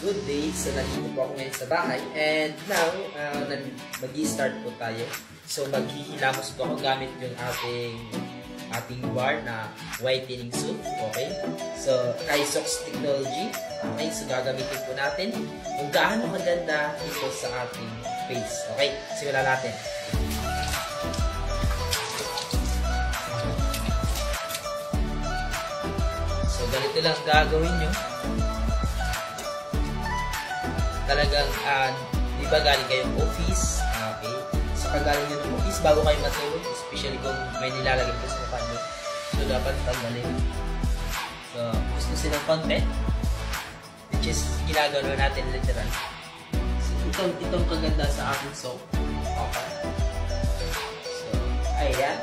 good day. So, nandito po ako ngayon sa bahay. And now, uh, mag-i-start po tayo. So, maghihilamos po ako gamit yung ating ating bar na whitening soap. Okay? So, Isox Technology. Okay? So, gagamitin po natin kung gaano kaganda ito sa ating face. Okay? Simulan natin. So, ganito lang gagawin nyo. Talagang, uh, di ba galing kayong office? Okay. So, pag galing nyo ng office, bago kayo matulog, especially kung may nilalagay ko sa mukha nyo, so, dapat tanggalin. So, gusto silang content, which is ginagawa natin literal. So, itong, itong kaganda sa ating soap. Okay. So, ayan.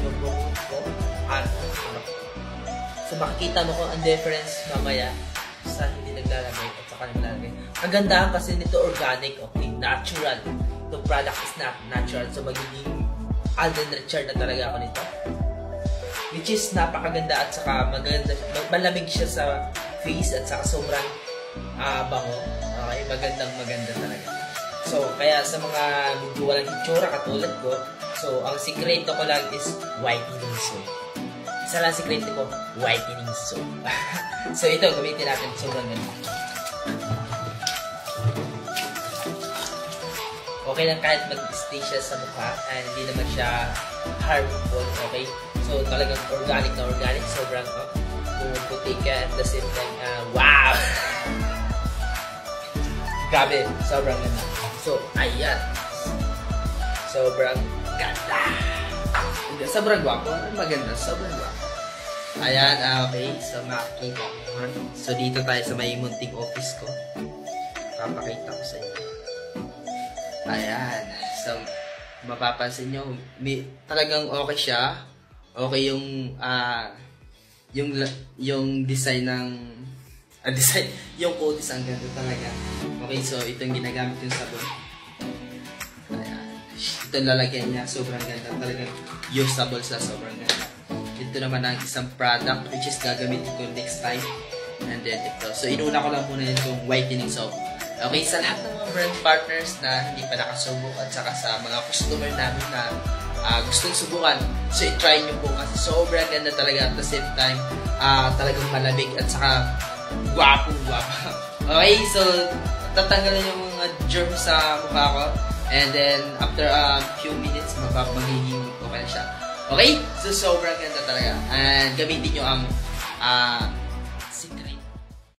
Buhok ko. Ano? So, makikita mo kung ang difference mamaya sa hindi naglalagay. Ang gandahan kasi nito organic, okay, natural. The product is not natural. So, magiging Alden Richard na talaga ako nito. Which is napakaganda at saka maganda, malamig siya sa face at saka sobrang uh, bango. Okay, magandang maganda talaga. So, kaya sa mga medyo walang itsura katulad ko, so, ang sikreto ko lang is whitening soap. Isa lang sikreto ko, whitening soap. so, ito, gamitin natin. Sobrang ganda. Okay lang kahit mag-stay siya sa mukha and hindi naman siya harmful, okay? So, talagang organic na organic. Sobrang oh, pumuputi ka at the same time, uh, wow! Grabe, sobrang ganda. So, ayan. Sobrang ganda. Sobrang gwapo. Maganda, sobrang gwapo. Ayan, ah, okay. So, makikita mo. So, dito tayo sa may munting office ko. Papakita ko sa inyo. Ayan. So, mapapansin nyo, may, talagang okay siya. Okay yung, ah, yung, yung design ng, ah, design, yung code is ang ganda talaga. Okay, so, itong ginagamit yung sabon. Ayan. Ito lalagyan niya, sobrang ganda. Talagang usable sa sobrang ganda. Ito naman ang isang product which is gagamitin ko next time. And then ito. So, inuna ko lang muna itong whitening soap. Okay, sa lahat ng mga brand partners na hindi pa nakasubok at saka sa mga customer namin na uh, gustong subukan, so i-try nyo po kasi sobrang ganda talaga at the same time, uh, talagang malamig at saka gwapong gwapa. Okay, so tatanggalin yung mga germs sa mukha ko and then after a few minutes, magiging okay na siya. Okay? So, sobrang ganda talaga. And gamitin nyo ang uh,